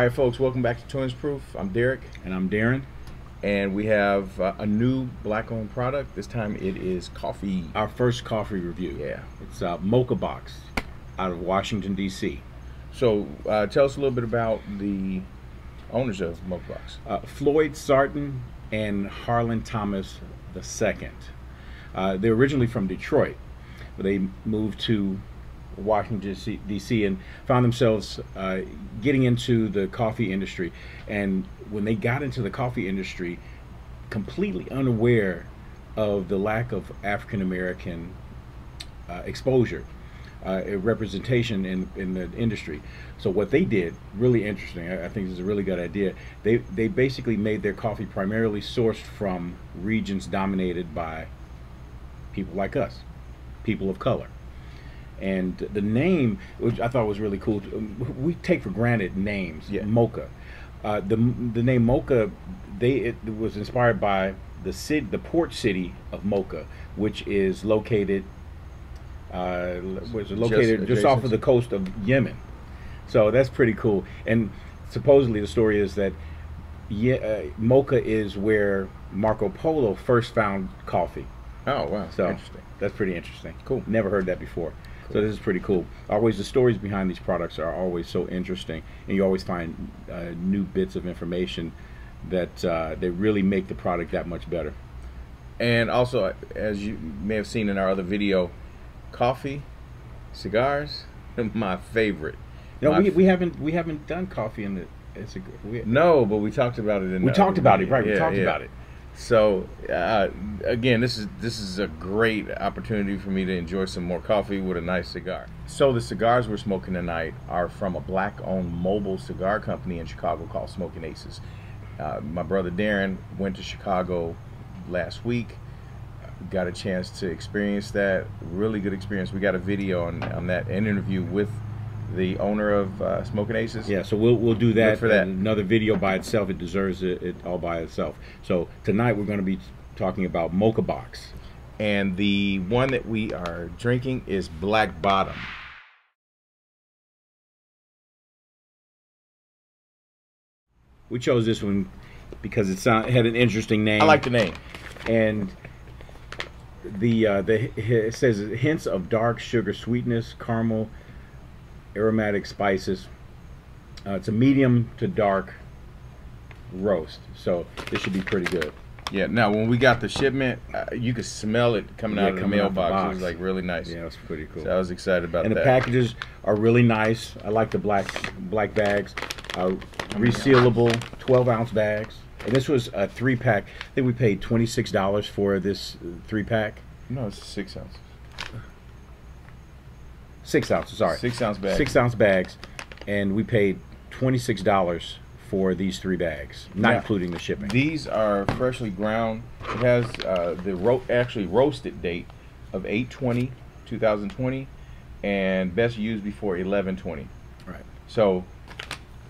All right, folks, welcome back to Twins Proof. I'm Darrick, And I'm Darren. and we have uh, a new black-owned product. This time it is coffee. Our first coffee review. Yeah. It's uh, Mocha Box out of Washington, D.C. So, uh, tell us a little bit about the owners of Mochabox. Uh, Floyd Sarton and Harlan Thomas II. Uh, they're originally from Detroit, but they moved to Washington, D.C., and found themselves uh, getting into the coffee industry. And when they got into the coffee industry, completely unaware of the lack of African American uh, exposure, uh, representation in, in the industry. So what they did, really interesting. I, I think this is a really good idea. They they basically made their coffee primarily sourced from regions dominated by people like us, people of color. And the name, which I thought was really cool, we take for granted names. Yeah. Mocha. Uh, the the name Mocha, they it was inspired by the city, the port city of Mocha, which is located, uh, was located just, off of the coast of Yemen. So that's pretty cool. And supposedly the story is that uh, Mocha is where Marco Polo first found coffee. Oh, wow. So Interesting. that's pretty interesting. Cool. Never heard that before. So this is pretty cool. Always the stories behind these products are always so interesting, and you always find uh, new bits of information that uh, they really make the product that much better. And also, as you may have seen in our other video, coffee, cigars, my favorite. No, My we, we haven't we haven't done coffee in the. It's a we, No, but we talked about it in. we the talked about it right. we talked yeah. about it. So uh, again, this is this is a great opportunity for me to enjoy some more coffee with a nice cigar. So the cigars we're smoking tonight are from a black-owned mobile cigar company in Chicago called Smoking Aces. Uh, my brother Darren went to Chicago last week. Got a chance to experience that. Really good experience. We got a video on, on that an interview with the owner of uh, Smoking Aces. Yeah, so we'll we'll do that for that. Another video by itself. It deserves it, it all by itself. So tonight we're going to be talking about Mocha Box. And the one that we are drinking is Black Bottom. We chose this one because it sound, it had an interesting name. I like the name. and the uh, the it says hints of dark sugar sweetness, caramel, aromatic spices. Uh, it's a medium to dark roast, so this should be pretty good. Yeah. Now, when we got the shipment, uh, you could smell it coming Yeah, out of the coming out the mailbox. it was like really nice. Yeah, that's pretty cool. So I was excited about that. and the packages are really nice. I like the black black bags, uh, resealable 12 ounce bags. And this was a three pack. I think we paid twenty six dollars for this three pack. no, it's six ounces. Six ounces. Sorry, Six ounce bag. six ounce bags, and we paid twenty six dollars for these three bags, not Yeah. including the shipping. These are freshly ground. It has uh, the ro- actually roasted date of 8 2020 and best used before 1120. right. So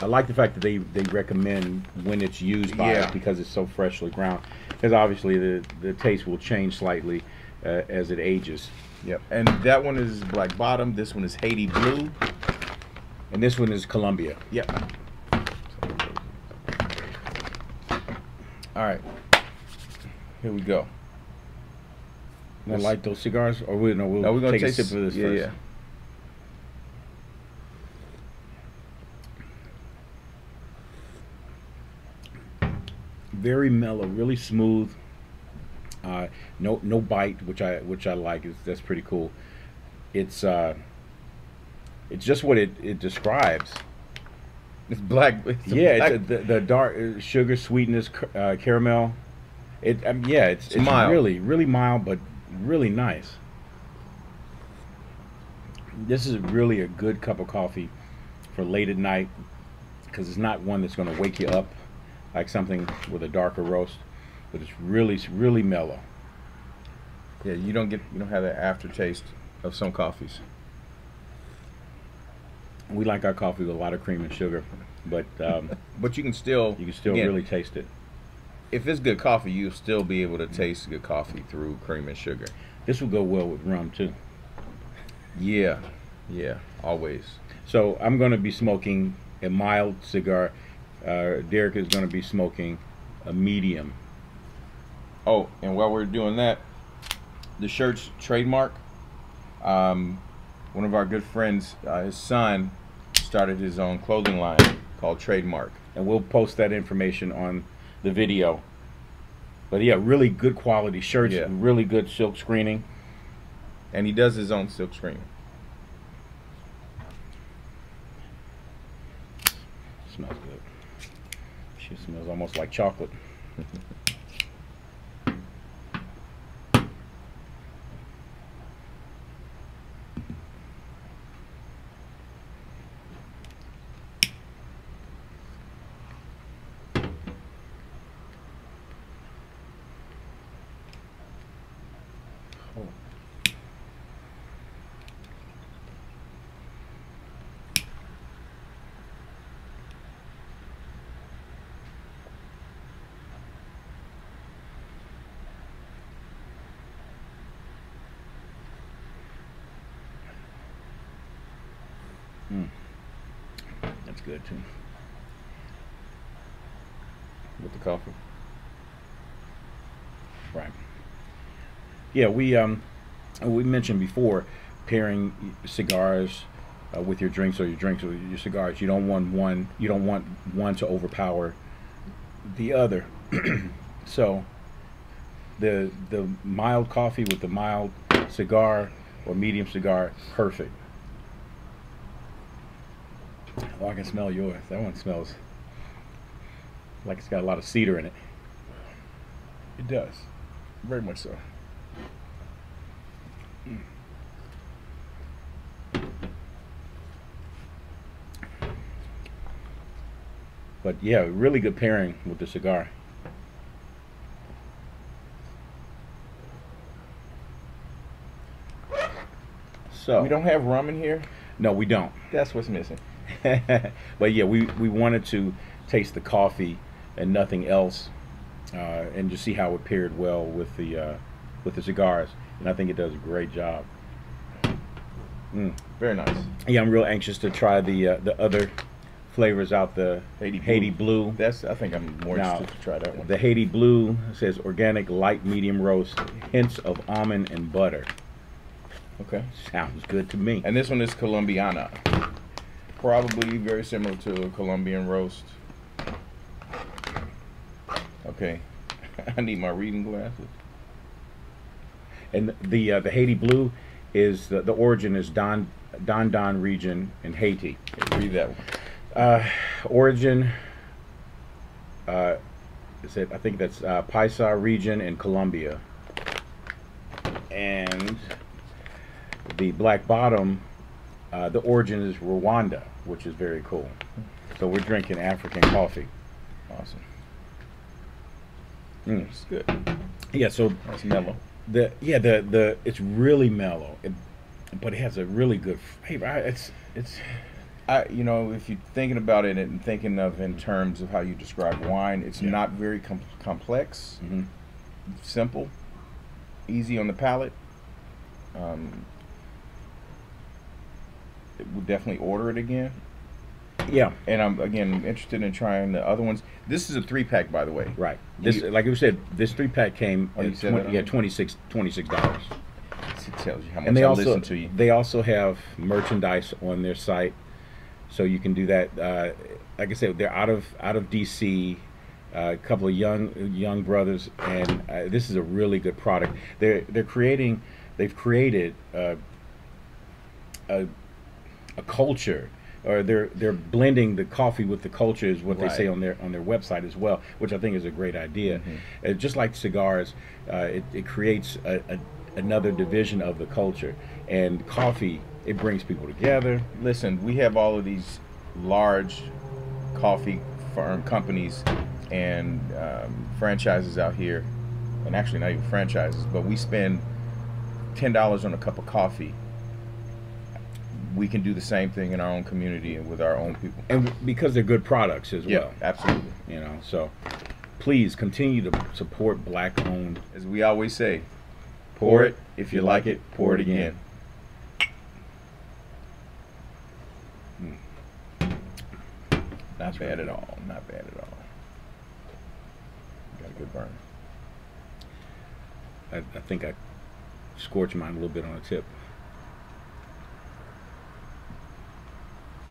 I like the fact that they, they recommend when it's used by Yeah. because it's so freshly ground. Because obviously the, the taste will change slightly uh, as it ages. Yep. And that one is black bottom. This one is Haiti blue. And this one is Columbia. Yep. All right. Here we go. I light those cigars, or we no, we'll Now we're gonna take a sip of this yeah, first. Yeah. Very mellow, really smooth. Uh, no no bite, which I which I like. Is that's pretty cool. It's uh, it's just what it, it describes. It's black. It's yeah, black- it's a, the, the dark uh, sugar, sweetness, uh, caramel. It um, yeah, it's, It's it's mild. really really mild, but really nice. This is really a good cup of coffee for late at night because it's not one that's going to wake you up like something with a darker roast, but it's really it's really mellow. yeah, you don't get you don't have that aftertaste of some coffees. We like our coffee with a lot of cream and sugar, but um, But you can still you can still again, really taste it. if it's good coffee, you'll still be able to taste good coffee through cream and sugar. This will go well with rum too. Yeah, yeah, always. So I'm going to be smoking a mild cigar. Uh, Darrick is going to be smoking a medium. Oh, and while we're doing that, the shirt's trademark. Um, one of our good friends, uh, his son, started his own clothing line called Trademark. And we'll post that information on the video. But yeah, really good quality shirts, Yeah. really good silk screening. And he does his own silk screen. Smells good. She smells almost like chocolate. That's good too. with the coffee. Right. Yeah, we um we mentioned before pairing cigars uh, with your drinks or your drinks with your cigars. You don't want one. You don't want one to overpower the other. so the the mild coffee with the mild cigar or medium cigar, perfect. Oh, I can smell yours. That one smells like it's got a lot of cedar in it. It does. Very much so. But yeah, really good pairing with the cigar. So We don't have rum in here. no, we don't. That's what's missing. but yeah, we we wanted to taste the coffee and nothing else, uh, and just see how it paired well with the uh, with the cigars. And I think it does a great job. Mm. Very nice. Yeah, I'm real anxious to try the uh, the other flavors out. The Haiti Blue. Haiti Blue. That's. I think I'm more Now, interested to try that one. The Haiti Blue says organic light medium roast, hints of almond and butter. okay. Sounds good to me. And this one is Colombiana. Probably very similar to a Colombian roast. Okay. I need my reading glasses. And the uh, the Haiti Blue is the, the origin is Don Don Don region in Haiti. Read that one. Uh, origin. Uh, is it? I think that's uh, Paisa region in Colombia. And the Black Bottom, uh, the origin is Rwanda, which is very cool. So we're drinking African coffee. Awesome. Mm. It's good. Yeah. So That's mellow. the yeah the the it's really mellow, it, but it has a really good flavor. I, it's it's I, you know, if you're thinking about it and thinking of in terms of how you describe wine, it's Yeah. not very com- complex, mhm. simple, easy on the palate. Um, would definitely order it again. yeah. And I'm again interested in trying the other ones. This is a three pack, by the way. Right. This, You- like you said, this three pack came Oh, you at said 20, yeah, already? 26 dollars. It tells you how much And they I also listen to you. they also have merchandise on their site, so you can do that. Uh, like I said, they're out of out of DC. uh, A couple of young young brothers, and uh, this is a really good product. They're they're creating, they've created uh, a a culture, or they're they're blending the coffee with the culture is what they say on their on their website as well, which I think is a great idea. Mhm. Uh, just like cigars, uh, it, it creates a, a, another division of the culture, and coffee it brings people together. Listen, we have all of these large coffee firm companies and um, franchises out here, and actually not even franchises, but we spend ten dollars on a cup of coffee. We can do the same thing in our own community and with our own people. and because they're good products as Yeah, well. absolutely. You know, so please continue to support black-owned. As we always say, pour it if you like it, pour it again. Hmm. Not bad at all. Not bad at all. Got a good burn. I, I think I scorched mine a little bit on the tip.